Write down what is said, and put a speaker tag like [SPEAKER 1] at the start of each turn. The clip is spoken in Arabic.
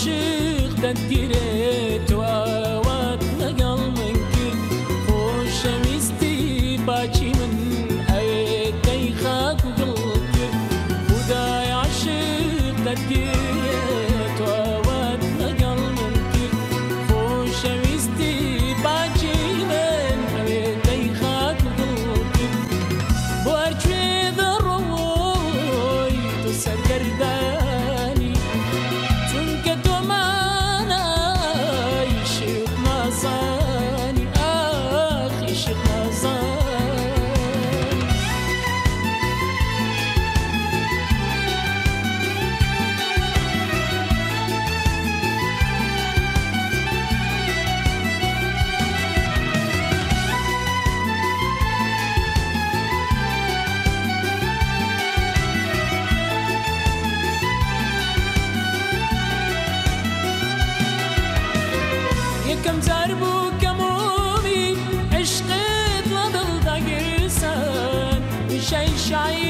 [SPEAKER 1] عاشق ددگیره تو آوات من که باچی من. ایت دی خاک خدای عاشق sun. shine, shine.